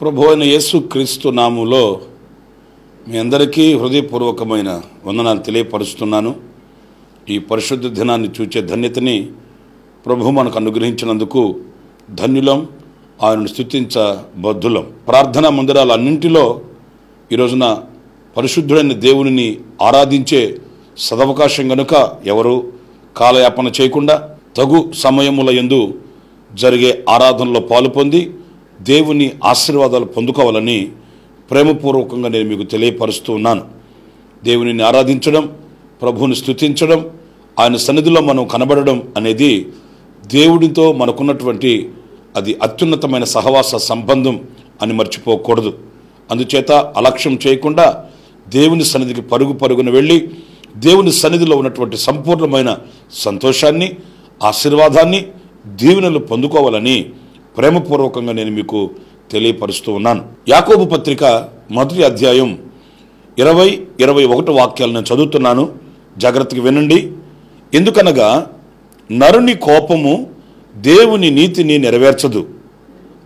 ప్రభు అయిన యేసు క్రీస్తు నాములో మీ అందరికీ హృదయపూర్వకమైన వందనాలు తెలియపరుస్తున్నాను. ఈ పరిశుద్ధ దినాన్ని చూచే ధన్యతని ప్రభు మనకు అనుగ్రహించినందుకు ధన్యులం ఆయనను స్థుతించ బద్ధులం. ప్రార్థనా మందిరాలన్నింటిలో ఈ రోజున పరిశుద్ధుడైన దేవునిని ఆరాధించే సదవకాశం గనుక ఎవరు కాలయాపన చేయకుండా తగు సమయముల యందు జరిగే ఆరాధనలో పాలు పొంది దేవుని ఆశీర్వాదాలు పొందుకోవాలని ప్రేమపూర్వకంగా నేను మీకు తెలియపరుస్తూ ఉన్నాను. దేవునిని ఆరాధించడం ప్రభువుని స్తుతించడం ఆయన సన్నిధిలో మనం కనబడడం అనేది దేవుడితో మనకున్నటువంటి అది అత్యున్నతమైన సహవాస సంబంధం అని మర్చిపోకూడదు. అందుచేత అలక్ష్యం చేయకుండా దేవుని సన్నిధికి పరుగు పరుగున వెళ్ళి దేవుని సన్నిధిలో ఉన్నటువంటి సంపూర్ణమైన సంతోషాన్ని ఆశీర్వాదాన్ని దీవెనలు పొందుకోవాలని ప్రేమపూర్వకంగా నేను మీకు తెలియపరుస్తూ ఉన్నాను. యాకోబు పత్రిక మొదటి అధ్యాయం ఇరవై ఇరవై ఒకటి వాక్యాలు నేను చదువుతున్నాను. జాగ్రత్తగా వినండి. ఎందుకనగా నరుని కోపము దేవుని నీతిని నెరవేర్చదు.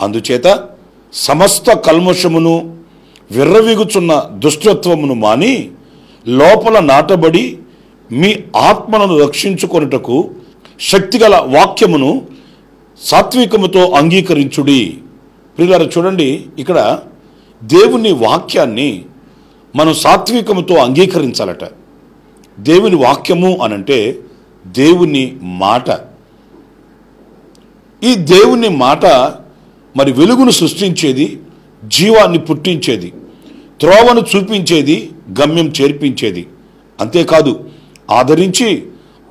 అందుచేత సమస్త కల్మషమును విర్రవిగుచున్న దుష్టత్వమును మాని లోపల నాటబడి మీ ఆత్మలను రక్షించుకొనుటకు శక్తిగల వాక్యమును సాత్వికముతో అంగీకరించుడి. ప్రియులారా చూడండి ఇక్కడ దేవుని వాక్యాన్ని మనం సాత్వికముతో అంగీకరించాలట. దేవుని వాక్యము అనంటే దేవుని మాట. ఈ దేవుని మాట మరి వెలుగును సృష్టించేది జీవాన్ని పుట్టించేది త్రోవను చూపించేది గమ్యం చేర్పించేది. అంతేకాదు ఆదరించి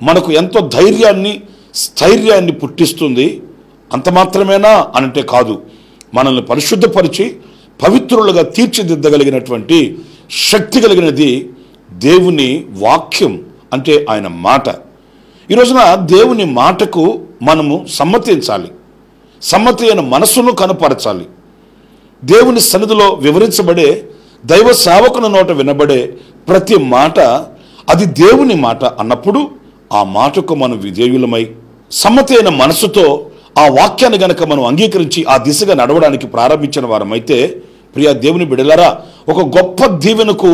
మనకు ఎంతో ధైర్యాన్ని స్థైర్యాన్ని పుట్టిస్తుంది. అంత మాత్రమేనా అనంటే కాదు. మనల్ని పరిశుద్ధపరిచి పవిత్రులుగా తీర్చిదిద్దగలిగినటువంటి శక్తి కలిగినది దేవుని వాక్యం అంటే ఆయన మాట. ఈ రోజున దేవుని మాటకు మనము సమ్మతించాలి. సమ్మతి అయిన మనసును కనపరచాలి. దేవుని సన్నిధిలో వివరించబడే దైవ సేవకుని నోట వినబడే ప్రతి మాట అది దేవుని మాట అన్నప్పుడు ఆ మాటకు మనం విధేయులమై సమ్మతి అయిన మనసుతో ఆ వాక్యాన్ని గనక మనం అంగీకరించి ఆ దిశగా నడవడానికి ప్రారంభించిన వారమైతే ప్రియా దేవుని బిడలరా ఒక గొప్ప దీవెనకు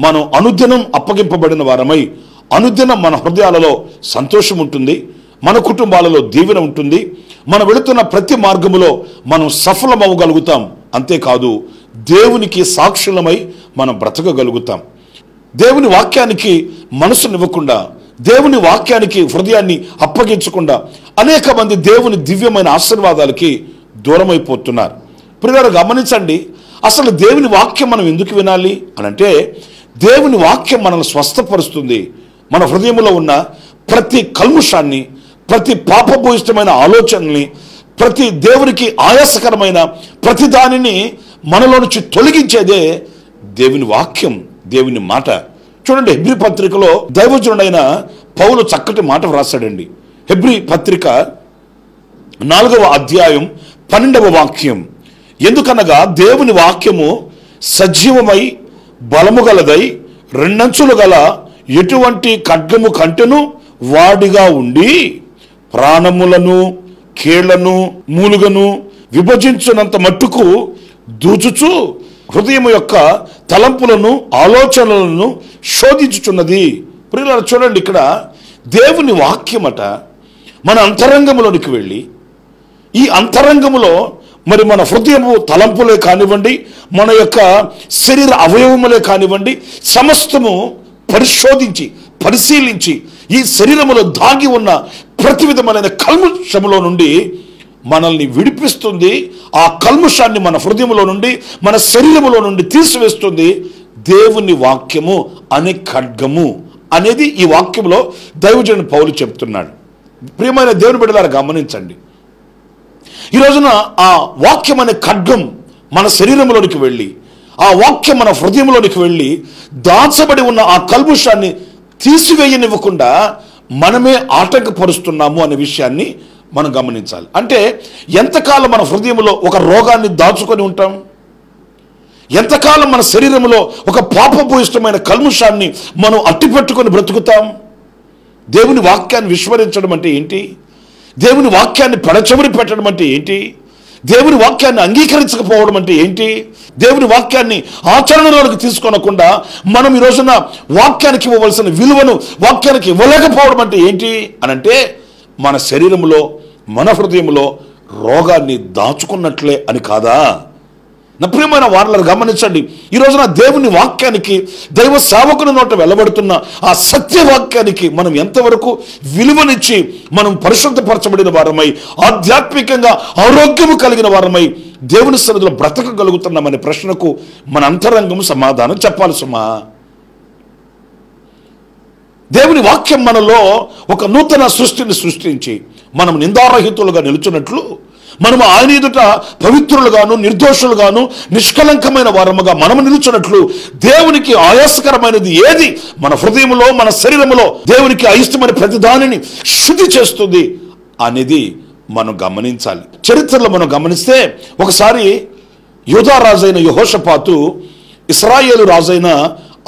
మనం అనుదినం అప్పగింపబడిన వారమై అనుదినం మన హృదయాలలో సంతోషం ఉంటుంది మన కుటుంబాలలో దీవెన ఉంటుంది మనం వెళుతున్న ప్రతి మార్గములో మనం సఫలమవ్వగలుగుతాం. అంతేకాదు దేవునికి సాక్షులమై మనం బ్రతకగలుగుతాం. దేవుని వాక్యానికి మనసునివ్వకుండా దేవుని వాక్యానికి హృదయాన్ని అప్పగించకుండా అనేక మంది దేవుని దివ్యమైన ఆశీర్వాదాలకి దూరమైపోతున్నారు. ప్రియారు గమనించండి అసలు దేవుని వాక్యం మనం ఎందుకు వినాలి అనంటే దేవుని వాక్యం మనల్ని స్వస్థపరుస్తుంది. మన హృదయంలో ఉన్న ప్రతి కల్ముషాన్ని ప్రతి పాపభూయిష్టమైన ఆలోచనల్ని ప్రతి దేవునికి ఆయాసకరమైన ప్రతి దానిని మనలో నుంచి తొలగించేదే దేవుని వాక్యం దేవుని మాట. చూడండి హెబ్రి పత్రికలో దైవజనుడైన పౌలు చక్కటి మాట వ్రాసాడండి హెబ్రి పత్రిక నాలుగవ అధ్యాయం పన్నెండవ వాక్యం. ఎందుకనగా దేవుని వాక్యము సజీవమై బలము గలదై రెండంచులు గల ఎటువంటి ఖడ్గము కంటెను వాడిగా ఉండి ప్రాణములను కీళ్ళను మూలుగను విభజించినంత మట్టుకు దూచుచు హృదయం యొక్క తలంపులను ఆలోచనలను శోధించుచున్నది. ప్రియుల చూడండి ఇక్కడ దేవుని వాక్యమట మన అంతరంగంలోనికి వెళ్ళి ఈ అంతరంగములో మరి మన హృదయము తలంపులే కానివ్వండి మన యొక్క శరీర అవయవములే కానివ్వండి సమస్తము పరిశోధించి పరిశీలించి ఈ శరీరములో దాగి ఉన్న ప్రతి విధమైన కల్ముషములో నుండి మనల్ని విడిపిస్తుంది ఆ కల్ముషాన్ని మన హృదయములో నుండి మన శరీరములో నుండి తీసివేస్తుంది. దేవుని వాక్యము అనే ఖడ్గము అనేది ఈ వాక్యంలో దైవజనుడు పౌలు చెప్తున్నాడు. ప్రియమైన దేవుని బిడ్డలారు గమనించండి. ఈ రోజున ఆ వాక్యం అనే ఖడ్గం మన శరీరంలోనికి వెళ్ళి ఆ వాక్యం మన హృదయంలోనికి వెళ్ళి దాచబడి ఉన్న ఆ కల్ముషాన్ని తీసివేయనివ్వకుండా మనమే ఆటంకపరుస్తున్నాము అనే విషయాన్ని మనం గమనించాలి. అంటే ఎంతకాలం మన హృదయంలో ఒక రోగాన్ని దాచుకొని ఉంటాం? ఎంతకాలం మన శరీరంలో ఒక పాపభూయిష్టమైన కల్ముషాన్ని మనం అట్టిపెట్టుకొని బ్రతుకుతాం? దేవుని వాక్యాన్ని విస్మరించడం అంటే ఏంటి? దేవుని వాక్యాన్ని పెడచెవిరి పెట్టడం అంటే ఏంటి? దేవుని వాక్యాన్ని అంగీకరించకపోవడం అంటే ఏంటి? దేవుని వాక్యాన్ని ఆచరణలోకి తీసుకోనకుండా మనం ఈ రోజున వాక్యానికి ఇవ్వవలసిన విలువను వాక్యానికి ఇవ్వలేకపోవడం అంటే ఏంటి? అనంటే అంటే మన శరీరంలో మన హృదయంలో రోగాన్ని దాచుకున్నట్లే అని కాదా? నా ప్రియమైన వార్లను గమనించండి. ఈ రోజున దేవుని వాక్యానికి దైవ సేవకుని నోట వెళ్ళబడుతున్న ఆ సత్య వాక్యానికి మనం ఎంతవరకు విలువనిచ్చి మనం పరిశుద్ధపరచబడిన వారమై ఆధ్యాత్మికంగా ఆరోగ్యము కలిగిన వారమై దేవుని సన్నిధిలో బ్రతకగలుగుతున్నామనే ప్రశ్నకు మన అంతరంగం సమాధానం చెప్పాలి సుమా. దేవుని వాక్యం మనలో ఒక నూతన సృష్టిని సృష్టించి మనం నిందారహితులుగా నిలుచున్నట్లు మనము ఆయన ఎదుట పవిత్రులుగాను నిర్దోషులుగాను నిష్కలంకమైన వారముగా మనము నిలుచున్నట్లు దేవునికి ఆయాసకరమైనది ఏది? మన హృదయంలో మన శరీరంలో దేవునికి అయిష్టమైన ప్రతిదానిని శుద్ధి చేస్తుంది అనేది మనం గమనించాలి. చరిత్రలో మనం గమనిస్తే ఒకసారి యోధా రాజైన యహోషపాతు ఇస్రాయేలు రాజైన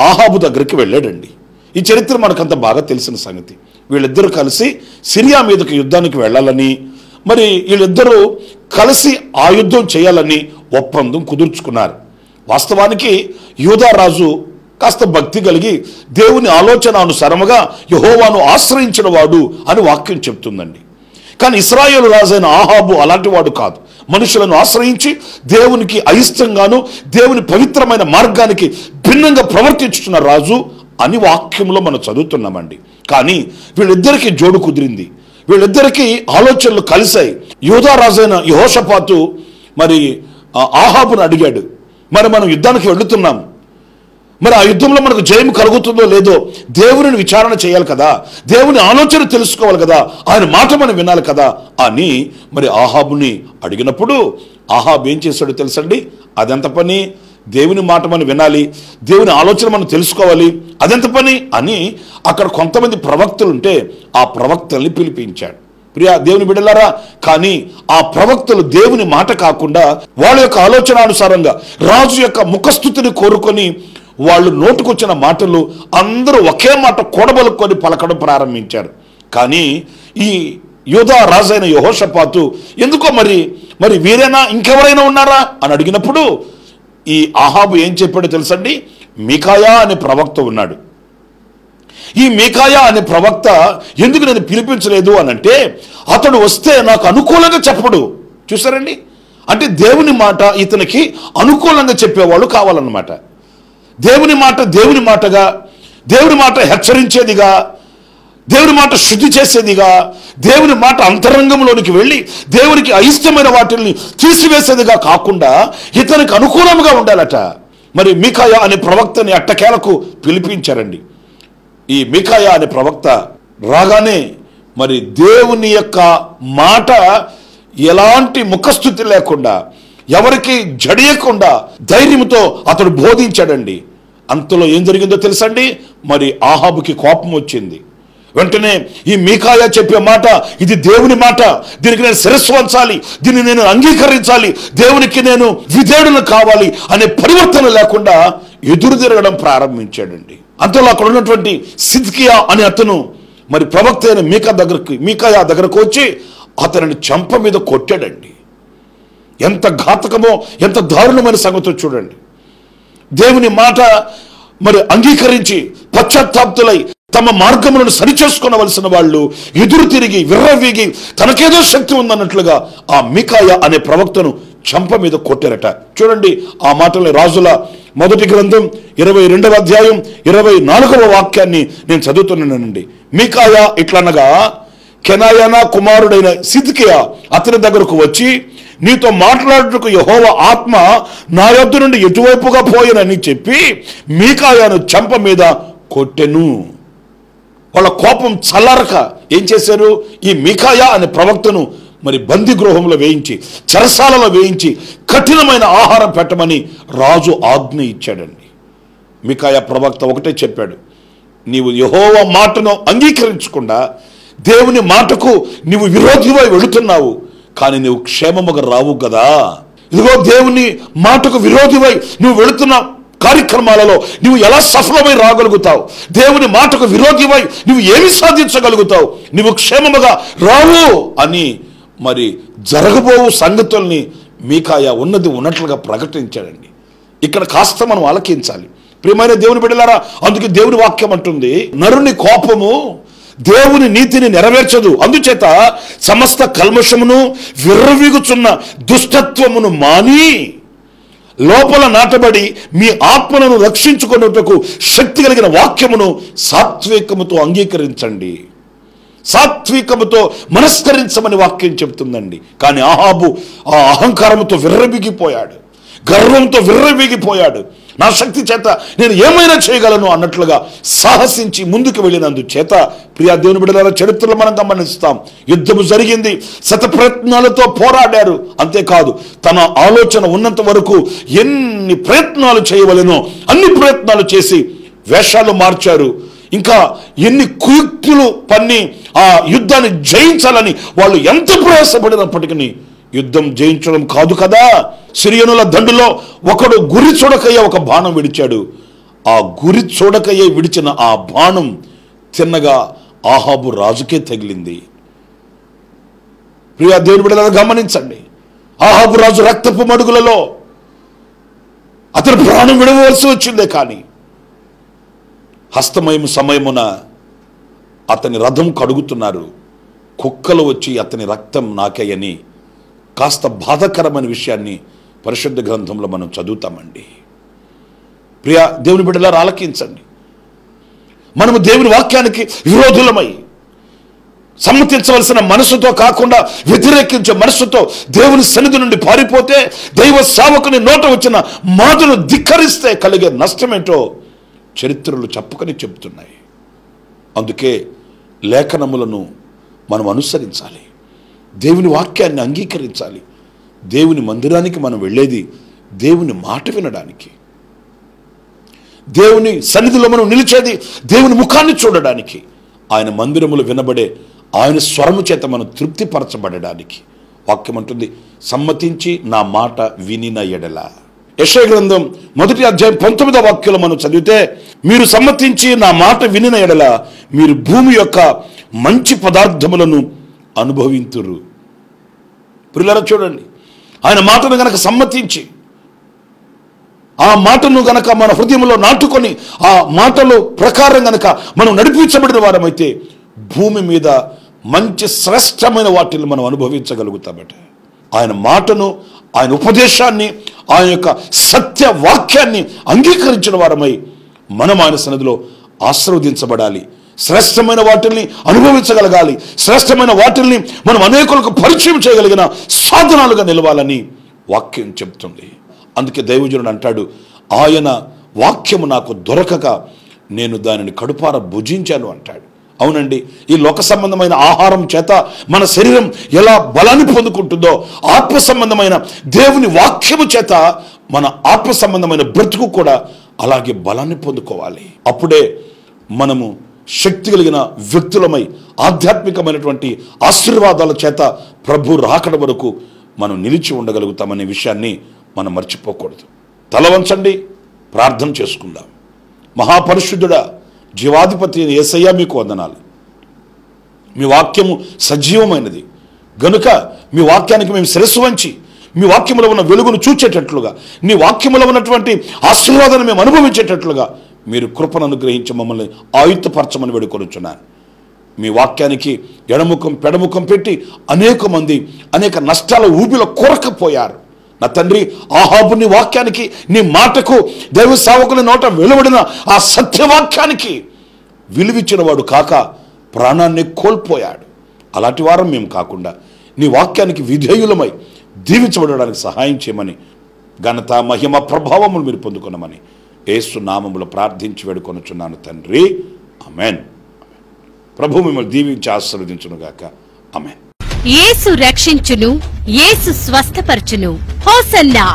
ఆహాబు దగ్గరికి వెళ్ళాడండి. ఈ చరిత్ర మనకంత బాగా తెలిసిన సంగతి. వీళ్ళిద్దరూ కలిసి సిరియా మీదకి యుద్ధానికి వెళ్ళాలని మరి వీళ్ళిద్దరూ కలిసి ఆ యుద్ధం చేయాలని ఒప్పందం కుదుర్చుకున్నారు. వాస్తవానికి యూదా రాజు కాస్త భక్తి కలిగి దేవుని ఆలోచన అనుసారముగా యహోవాను ఆశ్రయించిన వాడు అని వాక్యం చెప్తుందండి. కానీ ఇస్రాయేల్ రాజైన ఆహాబు అలాంటి వాడు కాదు. మనుషులను ఆశ్రయించి దేవునికి అయిష్టంగాను దేవుని పవిత్రమైన మార్గానికి భిన్నంగా ప్రవర్తించుతున్న రాజు అని వాక్యంలో మనం చదువుతున్నామండి. కానీ వీళ్ళిద్దరికీ జోడు కుదిరింది. వీళ్ళిద్దరికీ ఆలోచనలు కలిశాయి. యోధారాజైన యహోషపాతు మరి ఆహాబును అడిగాడు. మరి మనం యుద్ధానికి వెళుతున్నాం. మరి ఆ యుద్ధంలో మనకు జయం కలుగుతుందో లేదో దేవుని విచారణ చేయాలి కదా. దేవుని ఆలోచన తెలుసుకోవాలి కదా. ఆయన మాట మనం వినాలి కదా అని మరి ఆహాబుని అడిగినప్పుడు ఆహాబ్ ఏం చేశాడో తెలుసండి? అదెంత పని? దేవుని మాట మనం వినాలి దేవుని ఆలోచన మనం తెలుసుకోవాలి అదెంత పని? అని అక్కడ కొంతమంది ప్రవక్తలు ఉంటే ఆ ప్రవక్తల్ని పిలిపించాడు. ప్రియా దేవుని బిడలారా కానీ ఆ ప్రవక్తలు దేవుని మాట కాకుండా వాళ్ళ యొక్క ఆలోచనానుసారంగా రాజు యొక్క ముఖస్థుతిని కోరుకొని వాళ్ళు నోటుకొచ్చిన మాటలు అందరూ ఒకే మాట కూడబలుకొని పలకడం ప్రారంభించారు. కానీ ఈ యోధా రాజైన యహోషపాతు ఎందుకో మరి? మరి వీరైనా ఇంకెవరైనా ఉన్నారా? అని అడిగినప్పుడు ఈ ఆహాబు ఏం చెప్పాడో తెలుసండి? మికాయా అనే ప్రవక్త ఉన్నాడు. ఈ మికాయా అనే ప్రవక్త ఎందుకు నేను పిలిపించలేదు అని అంటే అతడు వస్తే నాకు అనుకూలంగా చెప్పడు. చూసారండి అంటే దేవుని మాట ఇతనికి అనుకూలంగా చెప్పేవాళ్ళు కావాలన్నమాట. దేవుని మాట దేవుని మాటగా దేవుని మాట హెచ్చరించేదిగా దేవుని మాట శుద్ధి చేసేదిగా దేవుని మాట అంతరంగంలోనికి వెళ్ళి దేవునికి అయిష్టమైన వాటిని తీసివేసేదిగా కాకుండా ఇతనికి అనుకూలంగా ఉండాలట. మరి మికాయ అనే ప్రవక్తని అట్టకేలకు పిలిపించారండి. ఈ మికాయ అనే ప్రవక్త రాగానే మరి దేవుని యొక్క మాట ఎలాంటి ముఖస్థుతి లేకుండా ఎవరికి జడియకుండా ధైర్యంతో అతడు బోధించాడండి. అంతలో ఏం జరిగిందో తెలుసండి? మరి ఆహాబుకి కోపం వచ్చింది వెంటనే ఈ మీకాయ చెప్పే మాట ఇది దేవుని మాట. దీనికి నేను శిరస్సు వంచాలి. దీన్ని నేను అంగీకరించాలి. దేవునికి నేను విధేయుడును కావాలి అనే పరివర్తన లేకుండా ఎదురు తిరగడం ప్రారంభించాడండి. అంతలో అక్కడ ఉన్నటువంటి సిద్కియా అనే అతను మరి ప్రవక్త అయిన మీకా దగ్గరికి మీకాయ దగ్గరకు వచ్చి అతనిని చెంప మీద కొట్టాడండి. ఎంత ఘాతకమో ఎంత దారుణమైన సంగతి చూడండి. దేవుని మాట మరి అంగీకరించి పశ్చాత్తాప్తులై తమ మార్గములను సరిచేసుకునవలసిన వాళ్ళు ఎదురు తిరిగి విర్రవీగి తనకేదో శక్తి ఉందన్నట్లుగా ఆ మికాయ అనే ప్రవక్తను చంప మీద కొట్టారట. చూడండి ఆ మాటల్ని రాజుల మొదటి గ్రంథం ఇరవై రెండవ అధ్యాయం ఇరవై నాలుగవ వాక్యాన్ని నేను చదువుతున్నానండి. మికాయ ఇట్లనగా కెనాయనా కుమారుడైన సిద్కియా అతని దగ్గరకు వచ్చి నీతో మాట్లాడుటకు యహోవ ఆత్మ నా యొద్ద నుండి ఎటువైపుగా పోయినని చెప్పి మీకాయను చంప మీద కొట్టెను. వాళ్ళ కోపం చల్లారక ఏం చేశారు? ఈ మికాయా అనే ప్రవక్తను మరి బంది గృహంలో వేయించి చెరసాలలో వేయించి కఠినమైన ఆహారం పెట్టమని రాజు ఆజ్ఞ ఇచ్చాడండి. మికాయ ప్రవక్త ఒకటే చెప్పాడు నీవు యహోవ మాటను అంగీకరించకుండా దేవుని మాటకు నీవు విరోధివై వెళుతున్నావు కానీ నువ్వు క్షేమముగా రావు కదా. ఇదిగో దేవుని మాటకు విరోధివై నువ్వు వెళుతున్నావు. కార్యక్రమాలలో నువ్వు ఎలా సఫలమై రాగలుగుతావు? దేవుని మాటకు విరోధివై నువ్వు ఏమి సాధించగలుగుతావు? నువ్వు క్షేమముగా రావు అని మరి జరగబోవు సంగతుల్ని మీకాయ ఉన్నది ఉన్నట్లుగా ప్రకటించాడండి. ఇక్కడ కాస్త మనం ఆలకించాలి. ప్రియమైన దేవుని బిడ్డలారా అందుకే దేవుని వాక్యం అంటుంది నరుని కోపము దేవుని నీతిని నెరవేర్చదు. అందుచేత సమస్త కల్మషమును విర్రవీగుచున్న దుష్టత్వమును మాని లోపల నాటబడి మీ ఆత్మలను రక్షించుకున్నట్టుకు శక్తి కలిగిన వాక్యమును సాత్వికముతో అంగీకరించండి. సాత్వికముతో మనస్కరించమని వాక్యం చెబుతుందండి కానీ ఆహాబు ఆ అహంకారముతో విర్రబిగిపోయాడు గర్వంతో విర్రబిగిపోయాడు నా శక్తి చేత నేను ఏమైనా చేయగలను అన్నట్లుగా సాహసించి ముందుకు వెళ్ళినందు చేత ప్రియా దేవుని బిడ్డల చరిత్రలో మనం గమనిస్తాం. యుద్ధము జరిగింది. శతప్రయత్నాలతో పోరాడారు. అంతేకాదు తన ఆలోచన ఉన్నంత వరకు ఎన్ని ప్రయత్నాలు చేయవలెనో అన్ని ప్రయత్నాలు చేసి వేషాలు మార్చారు. ఇంకా ఎన్ని కుయుక్తులు పన్ని ఆ యుద్ధాన్ని జయించాలని వాళ్ళు ఎంత ప్రయాసపడినప్పటికీ యుద్ధం జయించడం కాదు కదా? సిరియనుల దండులో ఒకడు గురి చూడకయ్య ఒక బాణం విడిచాడు. ఆ గురి చూడకయ్యే విడిచిన ఆ బాణం తిన్నగా ఆహాబు రాజుకే తగిలింది. ప్రియా దేవుని బిడ్డలను గమనించండి. ఆహాబు రాజు రక్తపు మడుగులలో అతను ప్రాణం విడవలసి వచ్చిందే కానీ హస్తమయము సమయమున అతని రథం కడుగుతున్నారు. కుక్కలు వచ్చి అతని రక్తం నాకయ్యని కాస్త బాధకరమైన విషయాన్ని పరిశుద్ధ గ్రంథంలో మనం చదువుతామండి. ప్రియ దేవుని బిడ్డలారు ఆలకించండి. మనము దేవుని వాక్యానికి విరోధులమై సమ్మతించవలసిన మనసుతో కాకుండా వ్యతిరేకించే మనసుతో దేవుని సన్నిధి నుండి పారిపోతే దైవ సావకుని నోట వచ్చిన మాటను ధిక్కరిస్తే కలిగే నష్టమేంటో చరిత్రలు చెప్పుకొని చెబుతున్నాయి. అందుకే లేఖనములను మనం అనుసరించాలి. దేవుని వాక్యాన్ని అంగీకరించాలి. దేవుని మందిరానికి మనం వెళ్ళేది దేవుని మాట వినడానికి. దేవుని సన్నిధిలో మనం నిలిచేది దేవుని ముఖాన్ని చూడడానికి. ఆయన మందిరములు వినబడే ఆయన స్వరము చేత మనం తృప్తిపరచబడడానికి. వాక్యం అంటుంది సమ్మతించి నా మాట వినిన ఎడల. యశయ గ్రంథం మొదటి అధ్యాయం పంతొమ్మిదో వాక్యంలో మనం చదివితే మీరు సమ్మతించి నా మాట వినిన ఎడల మీరు భూమి యొక్క మంచి పదార్థములను అనుభవింతురు పిల్లల చూడండి ఆయన మాటను గనక సమ్మతించి ఆ మాటను గనక మన హృదయంలో నాటుకొని ఆ మాటలు ప్రకారం గనక మనం నడిపించబడిన వారమైతే భూమి మీద మంచి శ్రేష్టమైన వాటిని మనం అనుభవించగలుగుతామట. ఆయన మాటను ఆయన ఉపదేశాన్ని ఆయన యొక్క సత్య వాక్యాన్ని అంగీకరించిన వారమై మనం ఆయన సన్నిధిలో ఆశీర్వదించబడాలి. శ్రేష్టమైన వాటిల్ని అనుభవించగలగాలి. శ్రేష్టమైన వాటిల్ని మనం అనేకులకు పరిచయం చేయగలిగిన సాధనాలుగా నిలవాలని వాక్యం చెప్తుంది అందుకే దైవజనుడు అంటాడు ఆయన వాక్యము నాకు దొరకక నేను దానిని కడుపార భుజించాను అంటాడు. అవునండి ఈ లోక సంబంధమైన ఆహారం చేత మన శరీరం ఎలా బలాన్ని పొందుకుంటుందో ఆత్మ సంబంధమైన దేవుని వాక్యము చేత మన ఆత్మ సంబంధమైన బ్రతుకు కూడా అలాగే బలాన్ని పొందుకోవాలి. అప్పుడే మనము శక్తి కలిగిన వ్యక్తులమై ఆధ్యాత్మికమైనటువంటి ఆశీర్వాదాల చేత ప్రభు రాకడ వరకు మనం నిలిచి ఉండగలుగుతామనే విషయాన్ని మనం మర్చిపోకూడదు. తల వంచండి ప్రార్థన చేసుకుందాం. మహాపరిశుద్ధుడా జీవాధిపతి అయిన యేసయ్య మీకు వందనాలు. మీ వాక్యము సజీవమైనది. గనుక మీ వాక్యానికి మేము శిరస్సు వంచి మీ వాక్యములో ఉన్న వెలుగును చూచేటట్లుగా నీ వాక్యములో ఉన్నటువంటి ఆశీర్వాదాన్ని మేము అనుభవించేటట్లుగా మీరు కృపను అనుగ్రహించి మమ్మల్ని ఆయుత్తపరచమని వేడుకొనుచున్నాను మీ వాక్యానికి ఎడముఖం పెడముఖం పెట్టి అనేక మంది అనేక నష్టాల ఊబిలో కొరకపోయారు. నా తండ్రి ఆహాబు నీ వాక్యానికి నీ మాటకు దైవ సేవకుల నోట వెలువడిన ఆ సత్యవాక్యానికి విలువిచ్చిన వాడు కాక ప్రాణాన్ని కోల్పోయాడు. అలాంటి వారం మేము కాకుండా నీ వాక్యానికి విధేయులమై దీవించబడడానికి సహాయం చేయమని ఘనత మహిమ ప్రభావములు మీరు పొందుకున్నామని ఏసు నామములు ప్రార్థించి వేడుకొనుచున్నాను తండ్రి. అమెన్ ప్రభు మిమ్మల్ని దీవించి ఆశీర్వదించునుగాక. అమెన్ యేసు రక్షించును యేసు స్వస్థపరచును. హోసన్నా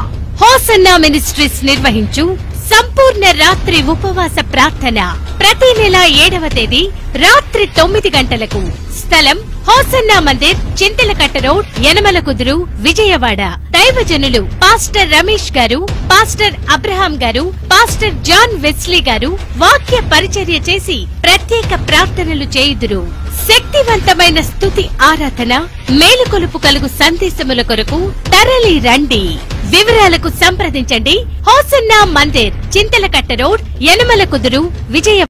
హోసన్నా మినిస్ట్రీస్ నిర్వహించు సంపూర్ణ రాత్రి ఉపవాస ప్రార్థన. ప్రతి నెల ఏడవ తేదీ రాత్రి తొమ్మిది గంటలకు. స్థలం hosanna Mandir Chintalakatta road Yanamalakuduru Vijayawada. దైవజనులు పాస్టర్ రమేష్ గారు పాస్టర్ అబ్రహాం గారు పాస్టర్ జాన్ వెస్లీ గారు వాక్య పరిచర్య చేసి ప్రత్యేక ప్రార్థనలు చేయుదురు. శక్తివంతమైన స్తుతి ఆరాధన మేలుకొలుపు కలుగు సందేశముల కొరకు తరలి రండి. వివరాలకు సంప్రదించండి. Hosanna Mandir Chintalakatta road Yanamalakuduru విజయ